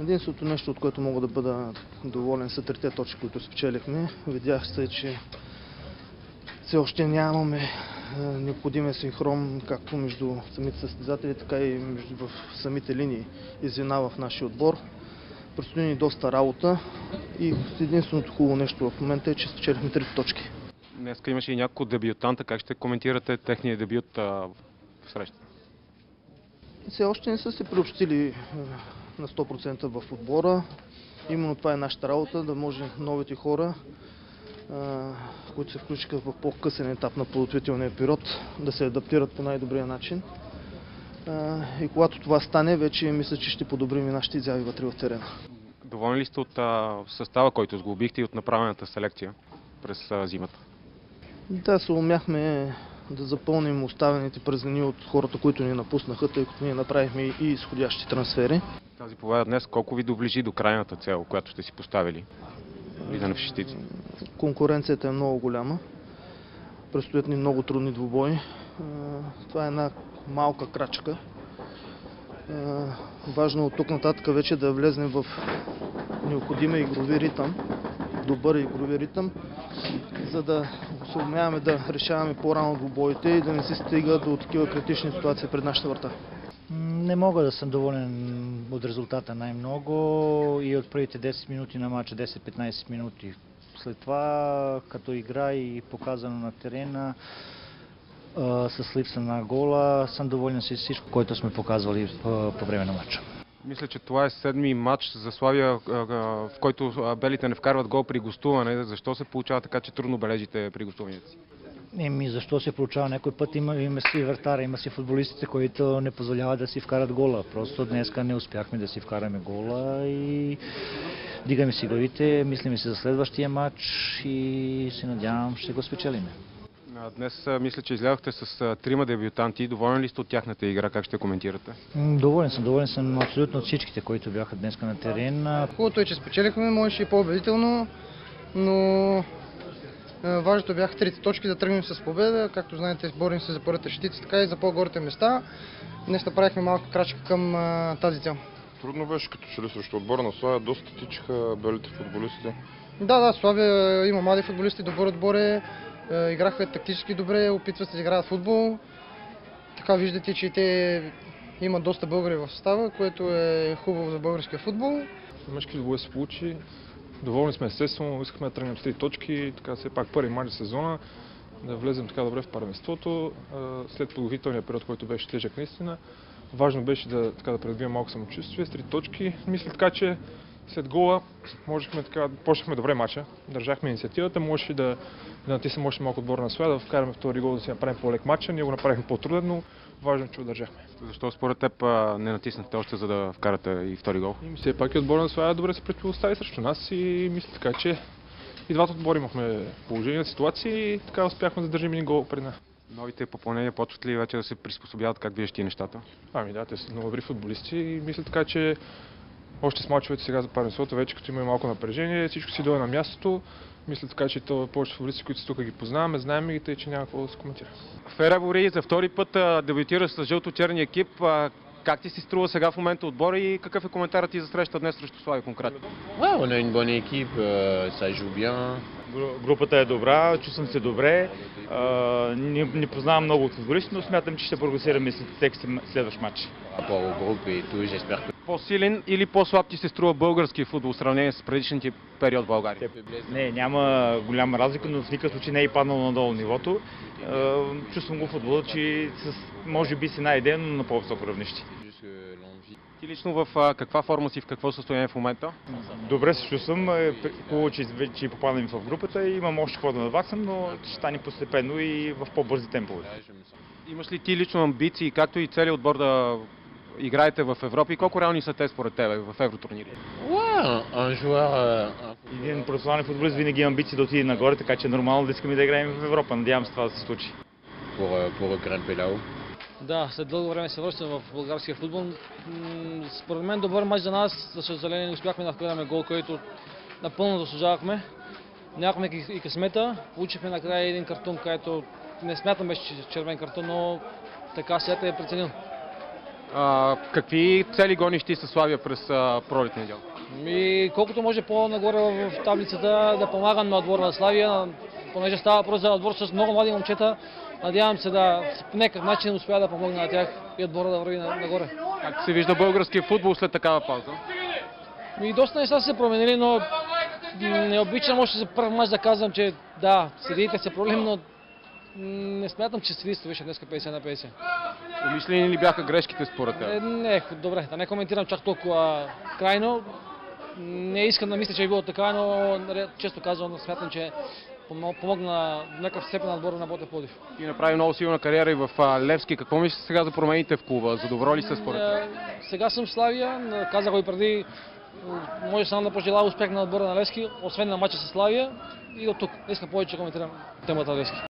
Единственото нещо, от което мога да бъда доволен са трите точки, които спечелихме. Видях се, че все още нямаме е, необходимия синхрон както между самите състезатели, така и между, в самите линии и звена в нашия отбор. Предстои ни доста работа и единственото хубаво нещо в момента е, че спечелихме трите точки. Днеска имаше и няколко дебютанта. Как ще коментирате техния дебют а, в срещата? Все още не са се приобщили е, на 100% в отбора. Именно това е нашата работа, да може новите хора, които се включиха в по-късен етап на подготвителния период, да се адаптират по най-добрия начин. И когато това стане, вече мисля, че ще подобрим и нашите изяви вътре в терена. Доволни ли сте от състава, който сглобихте и от направената селекция през зимата? Да, се умяхме да запълним оставените празнини от хората, които ни напуснаха, тъй като ние направихме и изходящи трансфери. Тази победа днес колко ви доближи до крайната цел, която сте си поставили? Влизане в шестица. Конкуренцията е много голяма. Предстоят ни много трудни двубои. Това е една малка крачка. Важно от тук нататък вече да влезнем в необходимия игрови ритъм, добър игрови ритъм, за да се умяваме да решаваме по-рано двубоите и да не се стига до такива критични ситуации пред нашата врата. Не мога да съм доволен от резултата най-много и от първите 10 минути на матча, 10-15 минути. След това, като игра и показано на терена, с липса на гола, съм доволен с всичко, което сме показвали по, по време на матча. Мисля, че това е седми матч за Славия, в който белите не вкарват гол при гостуване. Защо се получава така, че трудно бележите при гостуванията си? Еми, защо се получава някой път, има, има си вратара, има си футболистите, които не позволяват да си вкарат гола. Просто днеска не успяхме да си вкараме гола и дигаме си главите, мислиме си за следващия матч и се надявам ще го спечелиме. Днес мисля, че излязохте с трима дебютанти. Доволен ли сте от тяхната игра? Как ще коментирате? Доволен съм, доволен съм абсолютно от всичките, които бяха днес на терен. Хубавото е, че спечелихме, можеше и по-убедително, но важното бяха трите точки да тръгнем с победа. Както знаете, борим се за първата шестица, така и за по-горите места. Днес направихме малка крачка към тази цел. Трудно беше като че ли срещу отбора на Славия, доста тичаха белите футболисти. Да, да, Славия има млади футболисти, добър отбор е, играха тактически добре, опитват се да играят футбол. Така виждате, че те имат доста българи в състава, което е хубаво за българския футбол. Мъжки двое се получи. Доволни сме естествено, искахме да тръгнем с три точки, така все пак първи за сезона, да влезем така добре в първенството. А, След подготвителния период, който беше тежък наистина, важно беше да, така, да предвидим малко самочувствие с три точки. Мисля така, че след гола можехме така, почнахме добре мача, държахме инициативата, можеше да, да натиснем още малко отбора на своя, да вкараме втори гол, да си направим по-лек матча. Ние го направихме по-труден, но важно, е, че удържахме. Защо според теб не натиснахте още, за да вкарате и втори гол? И все пак и отбора на Славия добре се противостави срещу нас и мисля така, че и двата отбора имахме положение на ситуации и така успяхме да държим един гол пред нас. Новите попълнения почват ли вече да се приспособяват? Как виждаш ти нещата? Ами да, те са много добри футболисти и мисля така, че още с мачовете сега за първенството, вече като има и малко напрежение, всичко си дойде на мястото. Мисля така, че то повече футболисти, които тук ги познаваме, знаем ги, тъй че няма какво да се коментира. Фера Бори за втори път а, дебютира с жълто-черния екип. Как ти си струва сега в момента отбора и какъв е коментарът ти за среща днес срещу Славия конкретно? Ouais, on a une bonne équipe, euh, ça joue bien. Гру- Групата е добра, чувствам се добре. Не, не познавам много от футболисти, но смятам, че ще прогресираме след сем- следващ матч. По-силен или по-слаб ти се струва български футбол в сравнение с предишните период в България? Не, няма голяма разлика, но в никакъв случай не е и паднал надолу нивото. Чувствам го футбола, че с, може би с една идея, но на по-високо равнище. Ти лично в а, каква форма си, в какво състояние в момента? Добре се чувствам, е, хубаво, че вече попадам в групата и имам още какво да наваксам, но ще стане постепенно и в по-бързи темпове. Имаш ли ти лично амбиции, както и целият отбор да играете в Европа и колко реални са те според тебе в евротурнири? Един професионален футболист винаги има амбиции да отиде нагоре, така че е нормално да искаме да играем в Европа. Надявам се това да се случи. pour, pour grimper là-haut. Да, след дълго време се връщам в българския футбол. Според мен добър мач за нас. За съжаление не успяхме да вкараме гол, който напълно заслужавахме. Нямахме и късмета. Получихме накрая един картон, който не смятам беше че червен картон, но така света е преценил. А, какви цели гониш ти със Славия през а, пролетния дял? И колкото може по-нагоре в таблицата да помагам на отбора на Славия, понеже става въпрос за отбор с много млади момчета. Надявам се да по някакъв начин успя да помогна на тях и отбора да върви на- нагоре. Как се вижда българския футбол след такава пауза? И доста неща са се променили, но не обичам още за първ мач да казвам, че да, съдиите са проблем, но не смятам, че съдийството беше днес 50 на 50. Умишлени ли бяха грешките според теб? не, добре, да не коментирам чак толкова крайно. Не искам да мисля, че е било така, но често казвам, смятам, че помогна в някакъв степен на отбора на Ботев Плодив. Ти направи много силна кариера и в Левски. Какво мислиш сега за промените в клуба? Задоволен ли се според теб? Е, Сега съм в Славия, казах го и преди, може само да пожелая успех на отбора на Левски, освен на матча с Славия и от тук. Не искам повече коментирам темата Левски.